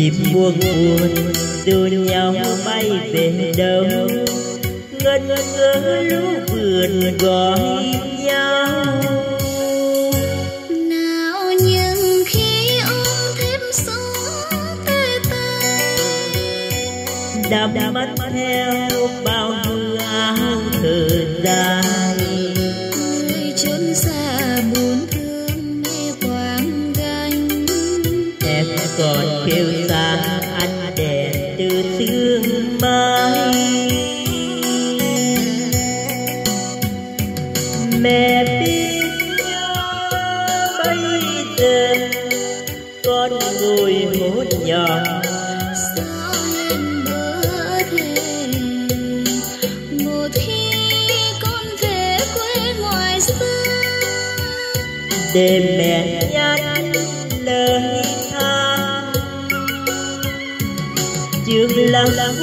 chim buông buồn đưa nhau bay về đâu? Ngân ngỡ lũ vườn gọi nhau. Nào những khi ôm thêm xuống tê tê đắm mắt theo bao áo thời gian còn kêu xa anh đèn từ sương mai mẹ biết bây giờ con ngồi hốt nhỏ sao em bữa trường lăng năm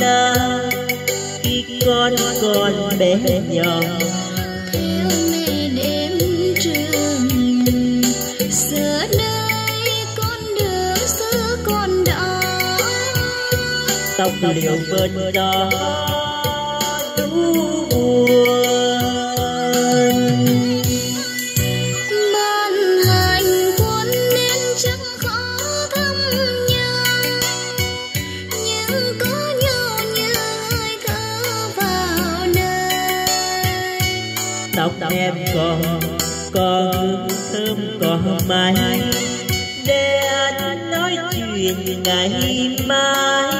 nào khi con còn bé nhỏ. Theo mẹ đến trường giờ đây con đường xưa còn đó tóc liều vơn gió du em còn có hương thơm có mai để anh nói chuyện ngày mai.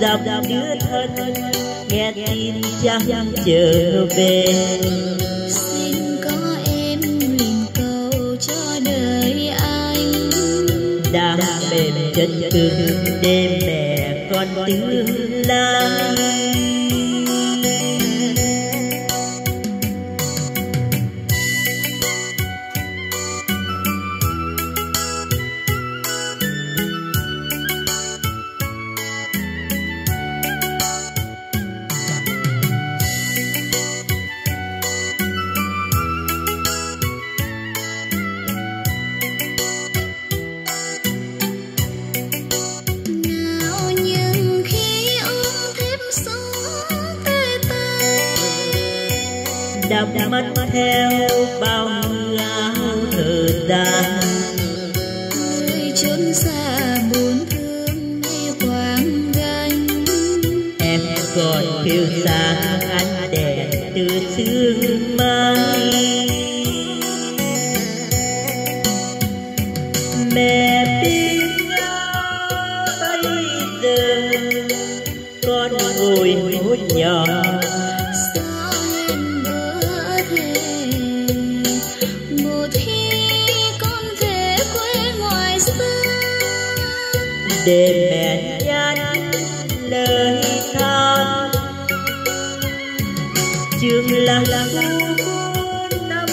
Dòng đứa thân nghe tin chẳng trở về chân cứng đêm mẹ con tương lai đắm mắt theo bao áo thời gian người trốn xa buồn thương mê quang gánh em còn kêu xa ánh đèn từ sương mai khi con về quê ngoài xa để mẹ nhắn lời than. Trường là năm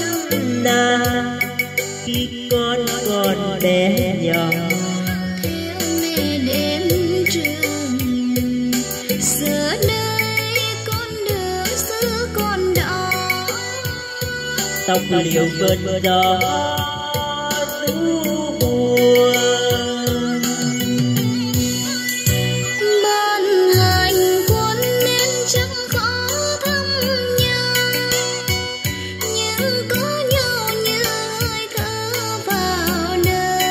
nào khi con còn bé nhỏ. Hơi thở vào đời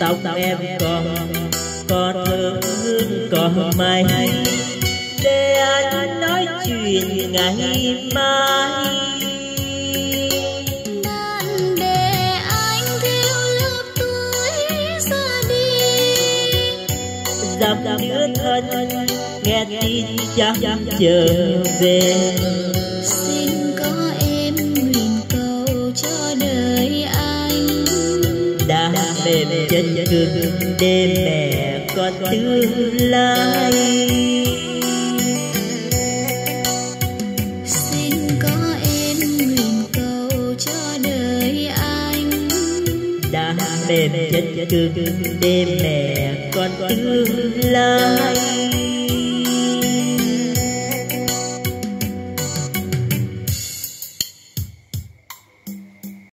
tóc em còn còn thơm hương còn may. Để anh nói chuyện ngày mai dòng đứa thân nghe tin chẳng trở về. Xin có em nguyện cầu cho đời anh. Đã mềm chân cứng đêm mẹ con tương lai. Xin có em nguyện cầu cho đời anh. Đã mềm chân cứng đêm mẹ tương lai